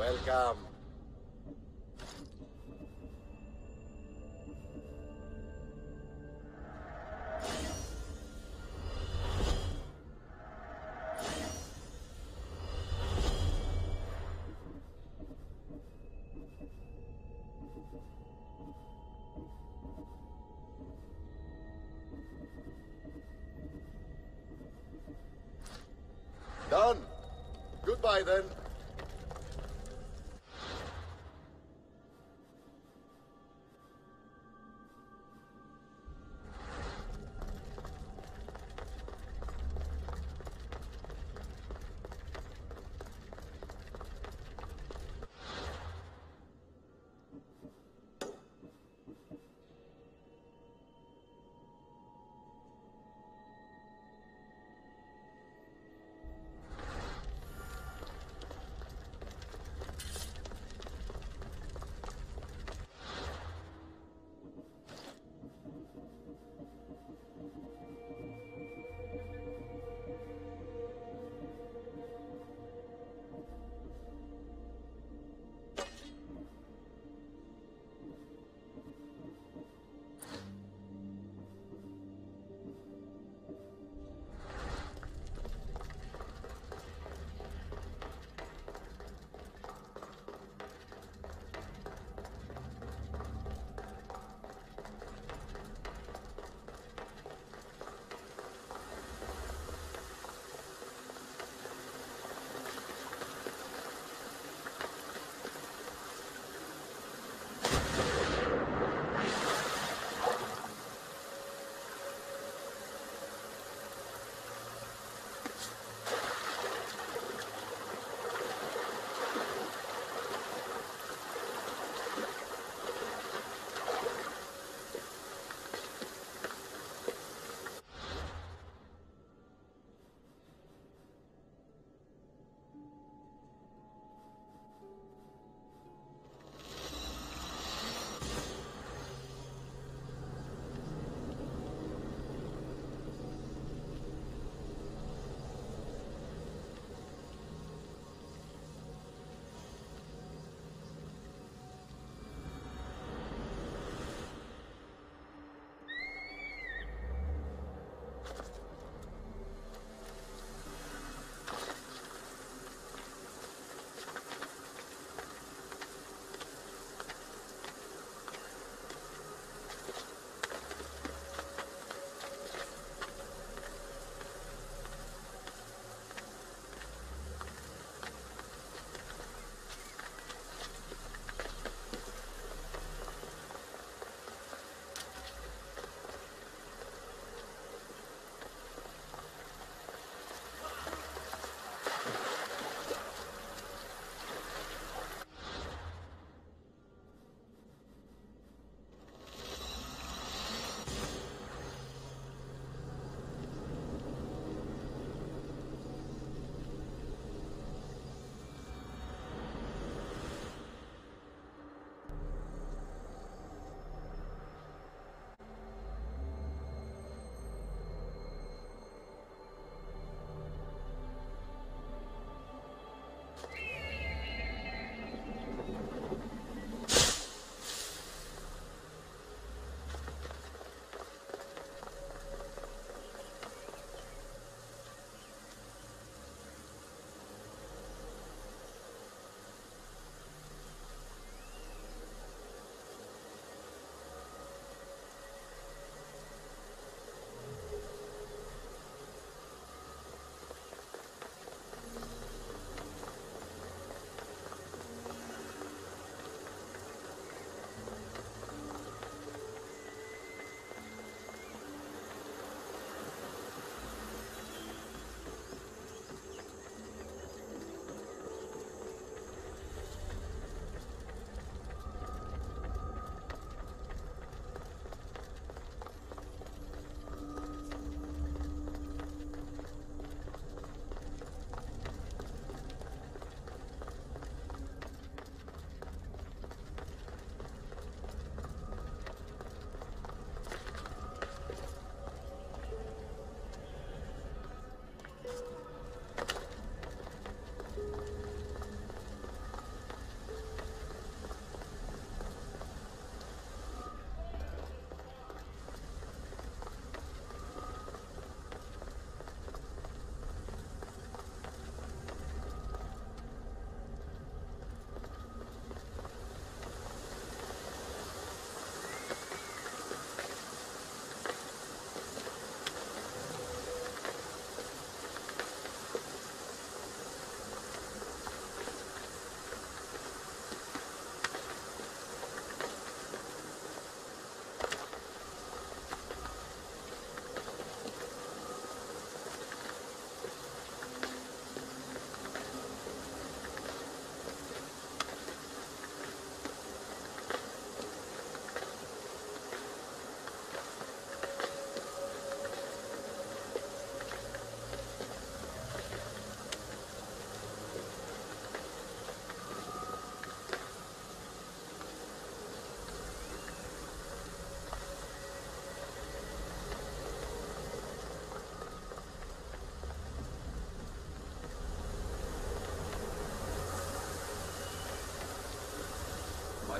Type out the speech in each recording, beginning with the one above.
Welcome. Done. Goodbye then.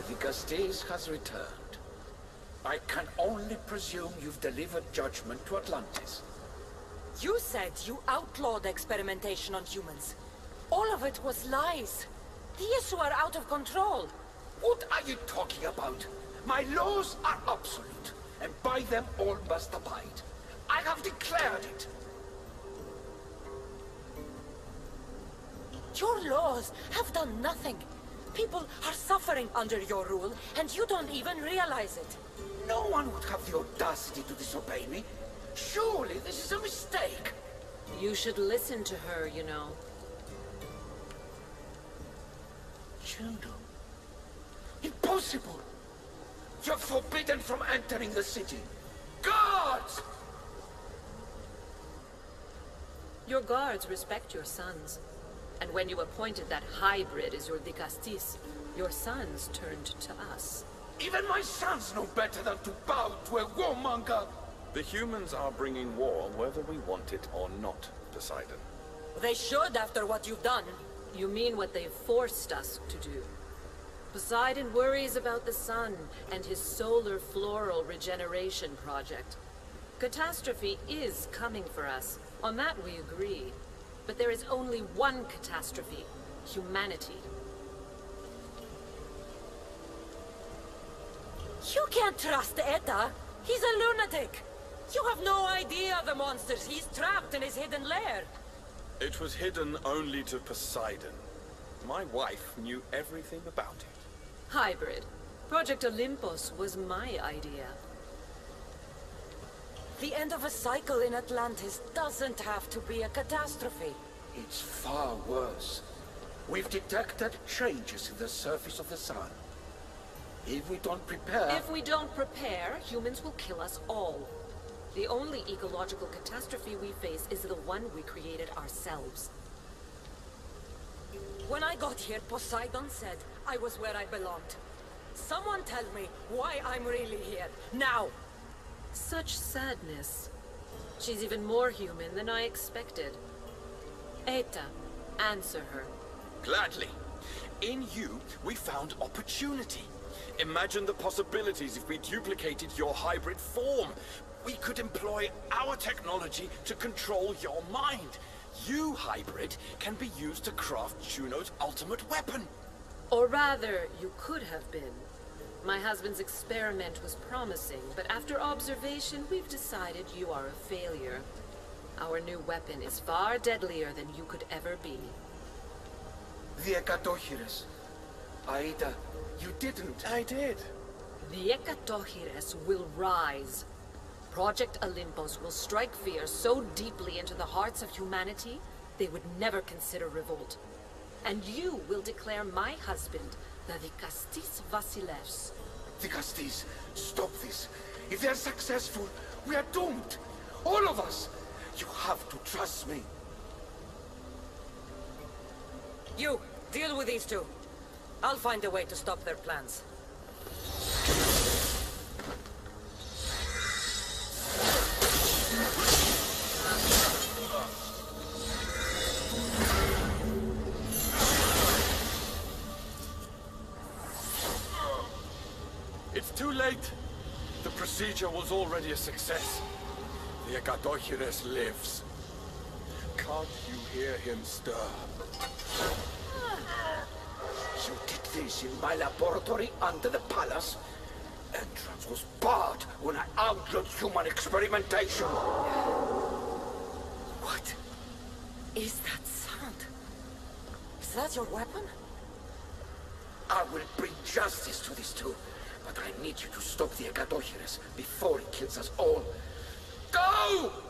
Dikastes has returned. I can only presume you've delivered judgment to Atlantis. You said you outlawed experimentation on humans. All of it was lies. The Isu are out of control. What are you talking about? My laws are absolute, and by them all must abide. I have declared it. Your laws have done nothing. People are suffering under your rule, and you don't even realize it. No one would have the audacity to disobey me. Surely this is a mistake. You should listen to her, you know. Juno. Impossible! You're forbidden from entering the city. Guards! Your guards respect your sons. And when you appointed that hybrid as your Dikastes, your sons turned to us. Even my sons know better than to bow to a warmonger! The humans are bringing war whether we want it or not, Poseidon. They should after what you've done. You mean what they've forced us to do. Poseidon worries about the sun and his solar floral regeneration project. Catastrophe is coming for us. On that we agree. But there is only one catastrophe. Humanity. You can't trust Aita. He's a lunatic. You have no idea of the monsters he's trapped in his hidden lair. It was hidden only to Poseidon. My wife knew everything about it. Hybrid. Project Olympus was my idea. The end of a cycle in Atlantis doesn't have to be a catastrophe. It's far worse. We've detected changes in the surface of the sun. If we don't prepare... If we don't prepare, humans will kill us all. The only ecological catastrophe we face is the one we created ourselves. When I got here, Poseidon said I was where I belonged. Someone tell me why I'm really here, now! Such sadness. She's even more human than I expected. Aita, answer her. Gladly. In you, we found opportunity. Imagine the possibilities if we duplicated your hybrid form. We could employ our technology to control your mind. You, hybrid, can be used to craft Juno's ultimate weapon. Or rather, you could have been. My husband's experiment was promising, but after observation, we've decided you are a failure. Our new weapon is far deadlier than you could ever be. The Hekatonchires. Aita, you didn't. I did. The Hekatonchires will rise. Project Olympus will strike fear so deeply into the hearts of humanity, they would never consider revolt. And you will declare my husband the Dikastes Vasilevs. Dikastes, stop this. If they're successful, we are doomed. All of us. You have to trust me. You, deal with these two. I'll find a way to stop their plans. Procedure was already a success. The Hekatonchires lives. Can't you hear him stir? You did this in my laboratory under the palace. Entrance was barred when I outlawed human experimentation. What is that sound? Is that your weapon? I will bring justice to these two, but I need you to stop the Hekatonchires before he kills us all. Go!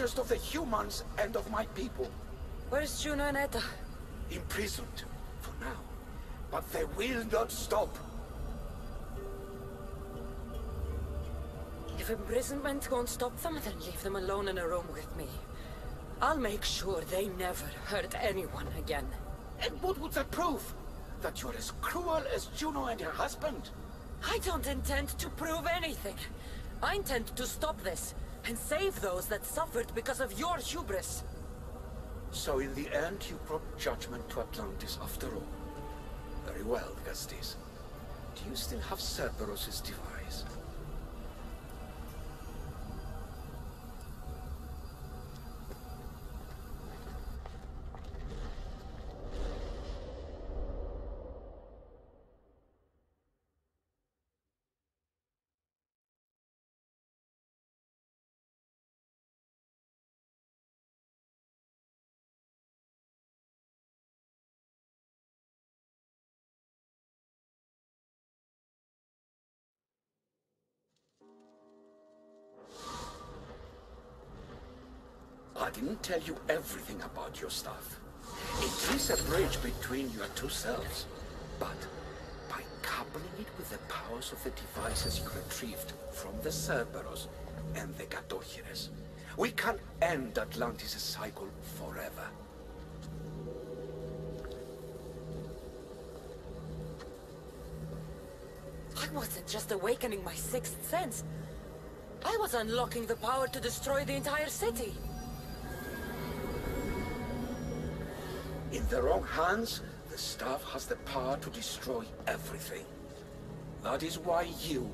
Greatest of the humans and of my people. Where's Juno and Aita? Imprisoned, for now. But they will not stop. If imprisonment won't stop them, then leave them alone in a room with me. I'll make sure they never hurt anyone again. And what would that prove? That you're as cruel as Juno and her husband? I don't intend to prove anything. I intend to stop this, and save those that suffered because of your hubris. So in the end, you brought judgment to Atlantis after all. Very well, Dikastes. Do you still have Cerberus' device? Didn't tell you everything about your stuff. It is a bridge between your two selves. But by coupling it with the powers of the devices you retrieved from the Cerberus and the Hekatonchires, we can end Atlantis' cycle forever. I wasn't just awakening my sixth sense. I was unlocking the power to destroy the entire city. The wrong hands, the staff has the power to destroy everything. That is why you,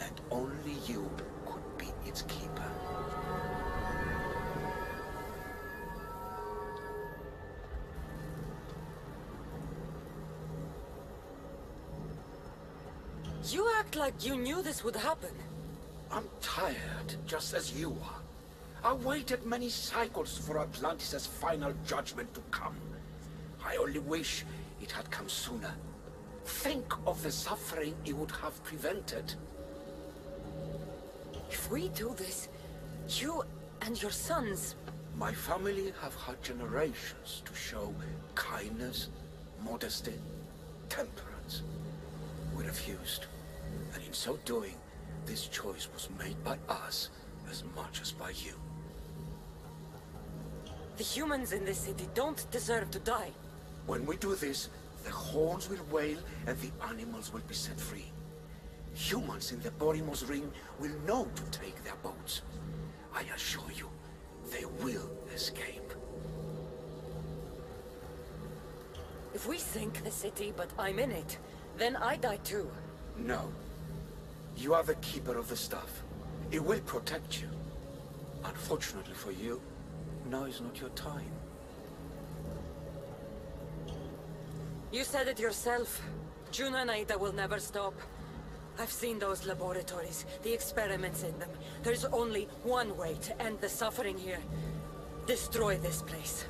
and only you, could be its keeper. You act like you knew this would happen. I'm tired, just as you are. I waited many cycles for Atlantis' final judgment to come. I only wish it had come sooner. Think of the suffering it would have prevented. If we do this, you and your sons... My family have had generations to show kindness, modesty, temperance. We refused. And in so doing, this choice was made by us as much as by you. The humans in this city don't deserve to die. When we do this, the horns will wail and the animals will be set free. Humans in the Borimos Ring will know to take their boats. I assure you, they will escape. If we sink the city, but I'm in it, then I die too. No. You are the keeper of the stuff. It will protect you. Unfortunately for you, now is not your time. You said it yourself. Juno and Aita will never stop. I've seen those laboratories, the experiments in them. There's only one way to end the suffering here. Destroy this place.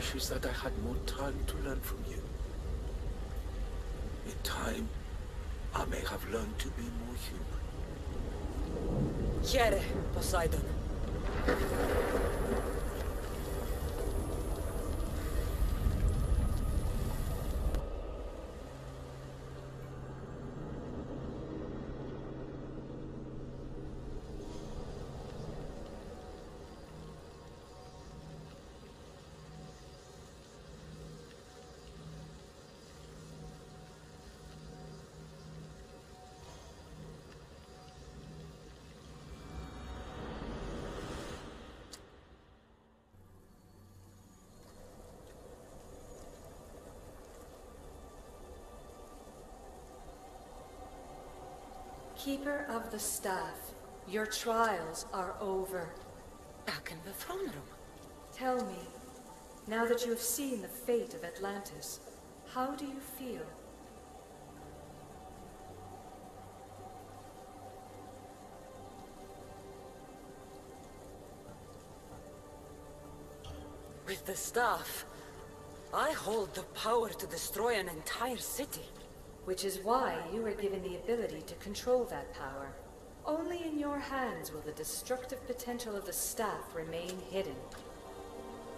Wish is that I had more time to learn from you. In time, I may have learned to be more human. Here, Poseidon. Keeper of the Staff, your trials are over. Back in the throne room. Tell me, now that you have seen the fate of Atlantis, how do you feel? With the staff, I hold the power to destroy an entire city. Which is why you were given the ability to control that power. Only in your hands will the destructive potential of the staff remain hidden.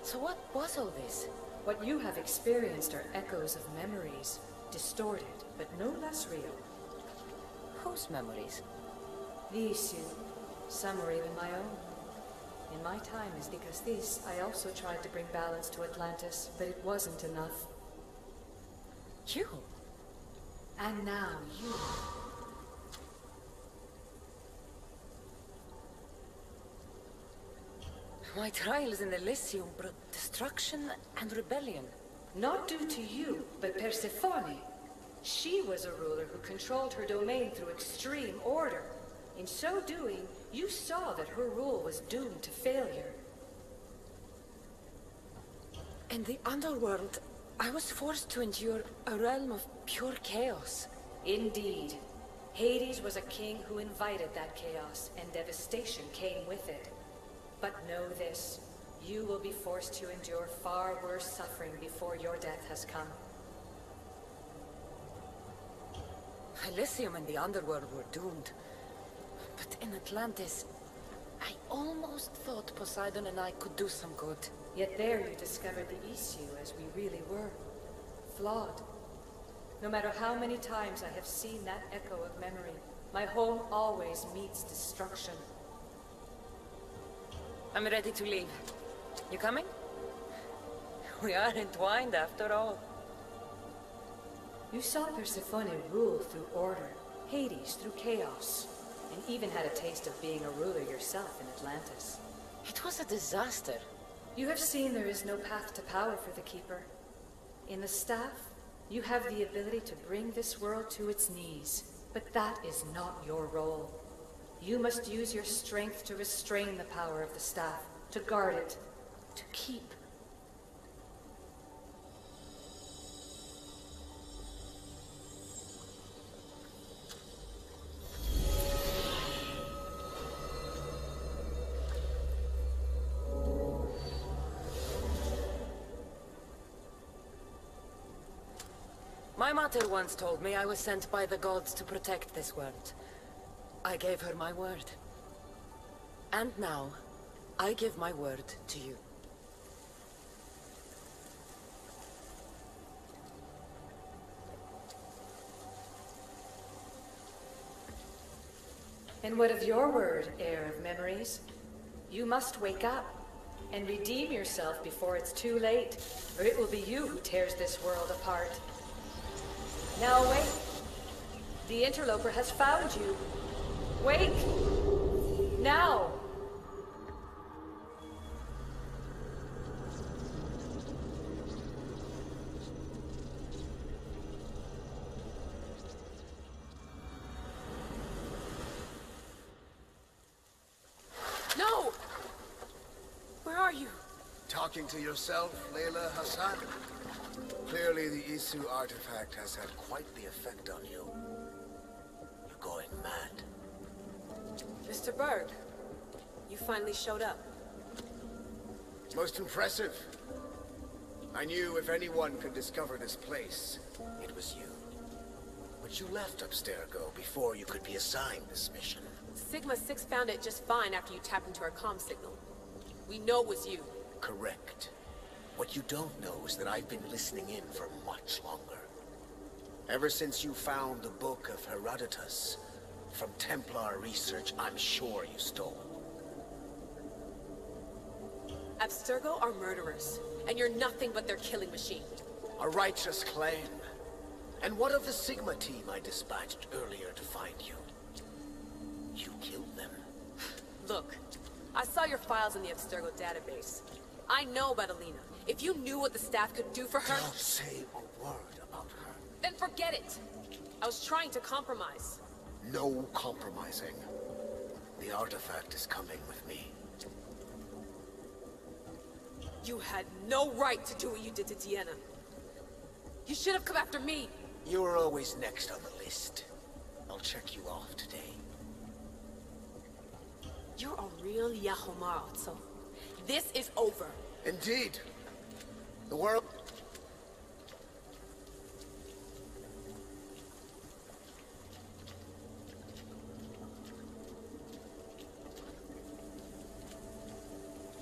So what was all this? What you have experienced are echoes of memories, distorted, but no less real. Whose memories? These you, some were even my own. In my time as Dikastes, I also tried to bring balance to Atlantis, but it wasn't enough. You? And now you. My trials in Elysium brought destruction and rebellion. Not due to you, but Persephone. She was a ruler who controlled her domain through extreme order. In so doing, you saw that her rule was doomed to failure. And the underworld, I was forced to endure a realm of pure chaos. Indeed. Hades was a king who invited that chaos, and devastation came with it. But know this, you will be forced to endure far worse suffering before your death has come. Elysium and the underworld were doomed. But in Atlantis, I almost thought Poseidon and I could do some good. Yet there you discovered the Isu as we really were. Flawed. No matter how many times I have seen that echo of memory, my home always meets destruction. I'm ready to leave. You coming? We are entwined after all. You saw Persephone rule through order, Hades through chaos, and even had a taste of being a ruler yourself in Atlantis. It was a disaster. You have seen there is no path to power for the Keeper. In the staff, you have the ability to bring this world to its knees, but that is not your role. You must use your strength to restrain the power of the staff, to guard it, to keep. My mother once told me I was sent by the gods to protect this world. I gave her my word. And now, I give my word to you. And what of your word, heir of memories? You must wake up and redeem yourself before it's too late, or it will be you who tears this world apart. Now wake. The interloper has found you. Wake! Now! No! Where are you? Talking to yourself, Layla Hassan? Clearly the Isu artifact has had quite the effect on you. You're going mad. Mr. Berg, you finally showed up. Most impressive. I knew if anyone could discover this place, it was you. But you left Abstergo before you could be assigned this mission. Sigma 6 found it just fine after you tapped into our comm signal. We know it was you. Correct. What you don't know is that I've been listening in for much longer. Ever since you found the Book of Herodotus, from Templar research I'm sure you stole. Abstergo are murderers, and you're nothing but their killing machine. A righteous claim. And what of the Sigma team I dispatched earlier to find you? You killed them. Look, I saw your files in the Abstergo database. I know about Alina. If you knew what the staff could do for her... Don't say a word about her. Then forget it! I was trying to compromise. No compromising. The artifact is coming with me. You had no right to do what you did to Deanna. You should have come after me. You were always next on the list. I'll check you off today. You're a real Yahomar, so this is over. Indeed. The world...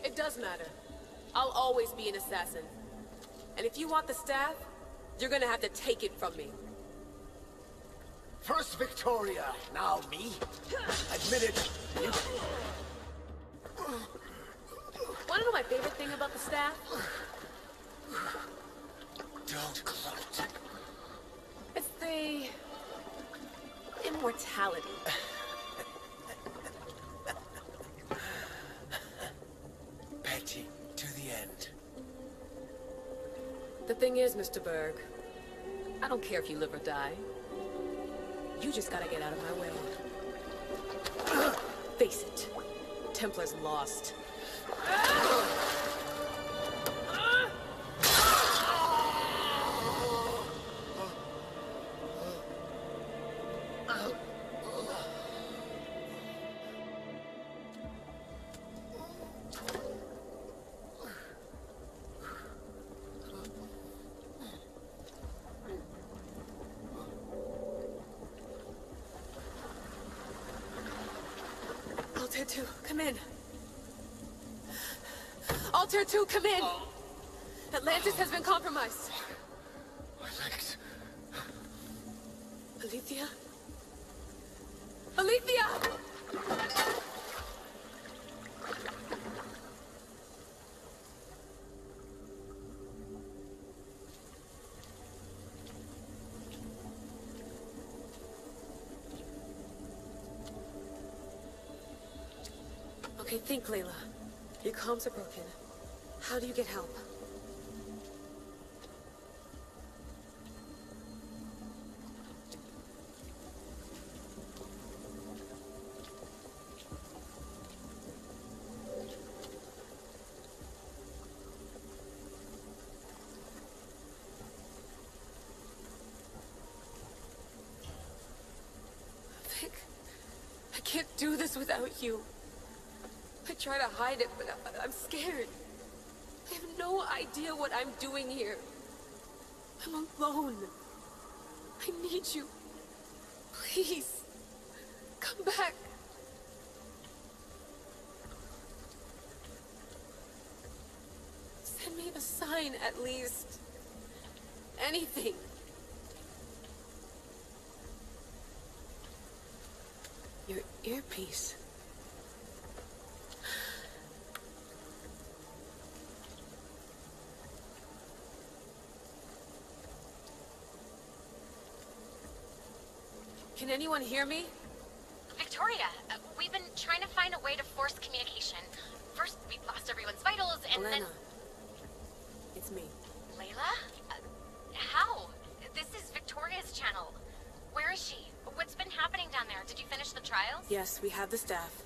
It does matter. I'll always be an assassin. And if you want the staff, you're gonna have to take it from me. First Victoria, now me. Admit it. You... Wanna know my favorite thing about the staff? Don't gloat. It's the... immortality. Betty, to the end. The thing is, Mr. Berg, I don't care if you live or die. You just gotta get out of my way. Face it, Templar's lost. 2, come in. Altair 2, come in! Oh. Atlantis has been compromised. Think. Your comms are broken. How do you get help? Vic, I can't do this without you. Try to hide it, but I I'm scared. I have no idea what I'm doing here. I'm alone. I need you. Please, come back. Send me a sign, at least. Anything. Your earpiece. Can anyone hear me? Victoria, uh, we've been trying to find a way to force communication. First, we lost everyone's vitals, and Alannah. then... It's me. Layla? Uh, how? This is Victoria's channel. Where is she? What's been happening down there? Did you finish the trials? Yes, we have the staff.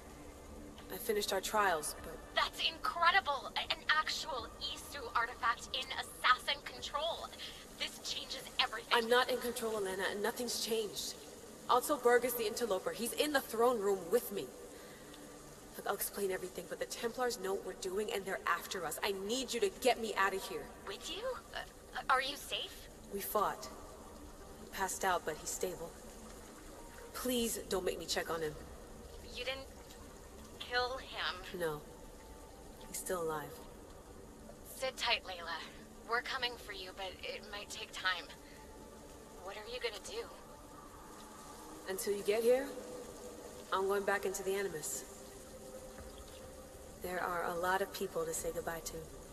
I finished our trials, but That's incredible! An actual Isu artifact in assassin control. This changes everything. I'm not in control, Alannah, and nothing's changed. Also, Berg is the interloper. He's in the throne room with me. Look, I'll explain everything, but the Templars know what we're doing and they're after us. I need you to get me out of here. With you? Uh, are you safe? We fought. He passed out, but he's stable. Please don't make me check on him. You didn't kill him. No. He's still alive. Sit tight, Layla. We're coming for you, but it might take time. What are you gonna do? Until you get here, I'm going back into the Animus. There are a lot of people to say goodbye to.